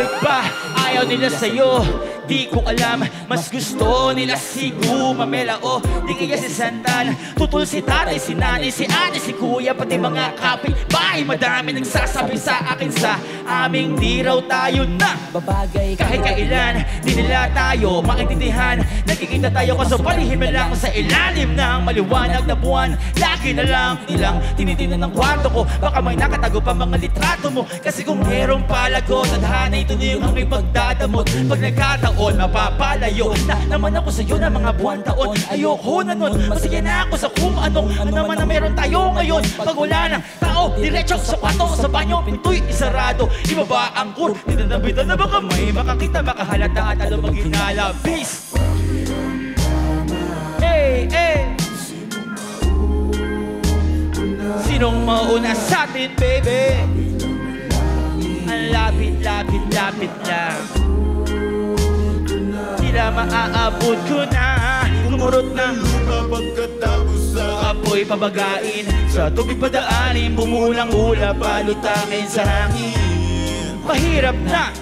Bakit ba ayaw nila sa'yo? Di ko alam, mas gusto nila si Gumamela o di kaya si Santan. Tutol si tatay, si nanay, si ate, si kuya Pati mga kapit bahay Madami nagsasabi sa akin sa aming di raw tayo na Babagay. Kahit kailan, di nila tayo maintindihan. Nagkikita tayo kaso palihim na lang sa ilalim ng maliwanag na buwan. Lagi na lang nilang tinitingnan ng kwarto ko. Baka may nakatago pa mga litrato mo. Kasi kung merong palago, tadhana ito na yung aking pagdadamot Pag nagkataon, mapapalayo Na naman ako sa'yo na mga buwan taon Ayoko na nun, masaya na ako sa kung anong Ano naman na meron tayo ngayon Pag wala ng tao, diretso sa kwarto Sa banyo, pinto'y isarado Ibaba ang kur, tinanabitan na baka may Makakita, makahalata at alam maghinala Peace! Hey, hey! Sinong mauna sa atin, baby? Ang lapit, maaabot ko na. Kumurot na. Pagkatapos sa apoy pabagain. Sa tubig padaanin Bumulang hula palutangin sa hangin. Mahirap na.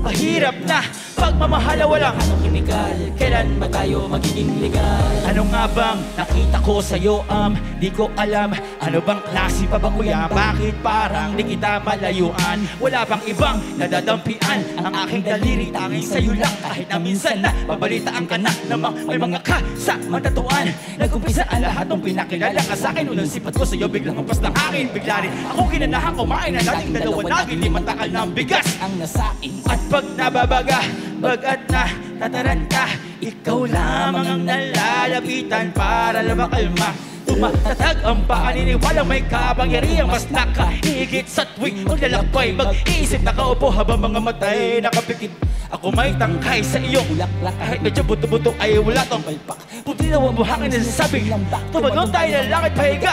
Mahirap na Pagmamahala walang Anong kimikal? Kailan ba tayo magiging legal? Ano nga bang nakita ko sa'yo, um, di ko alam. Ano bang klase pa ba kuya? Bakit parang di kita malayuan? Wala bang ibang nadadampian? Ang aking daliri tanging sa'yo lang. Kahit na minsan na babalitaan ka na Namang may mga ka sa matatuan Nag-umpisa ang lahat ng pinakilala ka sa'kin. Unang sipat ko sa'yo biglang hampas ng akin. Bigla rin ako kinanahan kumain. Na nating dalawa Naging di matakal ng bigas. Ang nasain at pag nababaga, bagat na tataran ka? Ikaw lamang ang nalalapitan para lumakalma. Tumatatag ang paniniwala may kapangyarihan Mas nakahigit sa tuwing maglalakbay Mag-iisip nakaupo habang mga matay nakapikit Ako may tangkay sa iyong Bulaklak Kahit medyo buto-buto ay wala tong palpak. Puti na ang buhangin na sasabi. Tumadon tayo na langit pahiga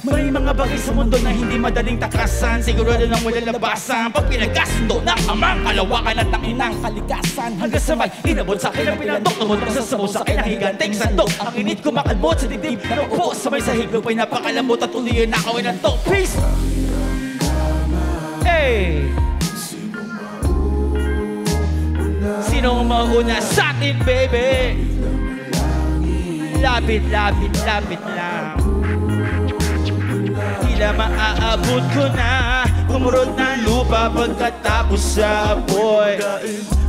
may mga bagay sa mundo na hindi madaling takasan. Sigurado nang wala labasan. Pag pinagkasundo ng amang kalawakan at ang inang kalikasan. Hanggang sa may inabot sa akin ang pinandok Tumutok sa sabaw sa akin ang higanting sandok. Ang init ko makalmot sa dibdib Naupo sa may sahig Lupa'y napakalambot at yung nakawin ng to Peace! Sinong mauna sa atin, baby? Lapit, lapit, lapit lang. Tila maaabot ko na Kumurot ng lupa pagkatapos sa apoy.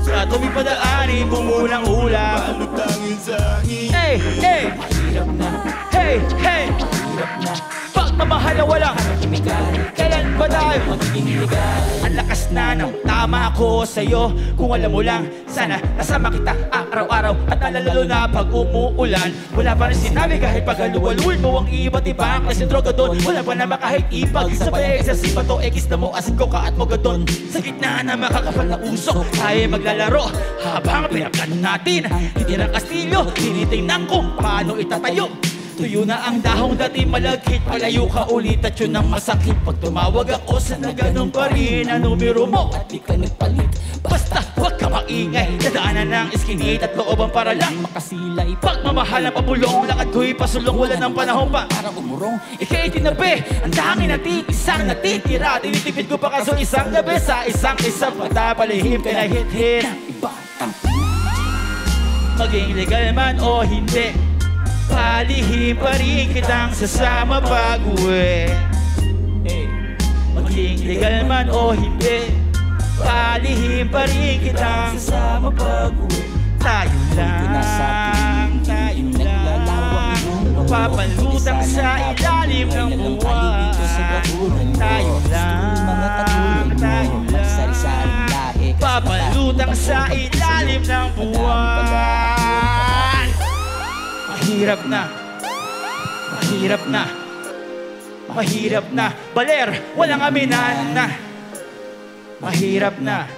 Sa tubig padaanin, bumulang hula Palutangin sa hangin Hey, hey, Hirap na, hey, hey! Hirap na. Pagmamahal walang? Ba tayo Magiging legal Ang lakas na ng tama ko sa'yo. Kung alam mo lang, sana kasama kita araw-araw. At nalalalo na pag umuulan. Wala pa rin sinabi kahit pag haluwalul mo Ang iba't ibang klaseng droga doon Wala pa naman kahit ipag Sa sa sipa to, ekis na mo asin ko ka at mo gadon Sa gitna na makakapal na usok Tayo maglalaro. Habang pinaplan natin Titirang kastilyo, tinitingnan kung paano itatayo Tuyo na ang dahong dati malagkit Palayo ka ulit at yun ang masakit. Pag tumawag ako sa na ganun pa rin Ang numero mo At di ka nagpalit. Basta huwag ka maingay Dadaanan ng iskinit at looban para lang Makasilay. Pa Pagmamahal ng pabulong Lakad ko'y pasulong Wala ng panahon pa Para umurong. Ika'y tinabi Ang dami natin Isang natitira. Tinitipid ko pa kaso isang gabi Sa isang isang mata Palihim ka na hit-hit Iba ang Maging legal man o hindi Palihim pa rin kitang sasama pag-uwi Hey Maging legal man o hindi Palihim pa rin kitang Sasama pag-uwi Tayo lang, tayo lang. Papalutang sa ilalim ng buwan. Tayo lang, tayo lang. Papalutang sa ilalim ng buwan Mahirap na Mahirap na Mahirap na Baler, walang aminan na Mahirap na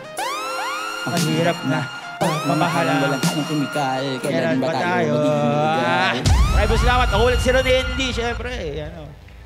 Mahirap na Pagmamahalan Walang anong kimikal Kailan ba tayo? magiging legal? Maraming salamat. Nakulit si Ron Andy, syempre. Ano.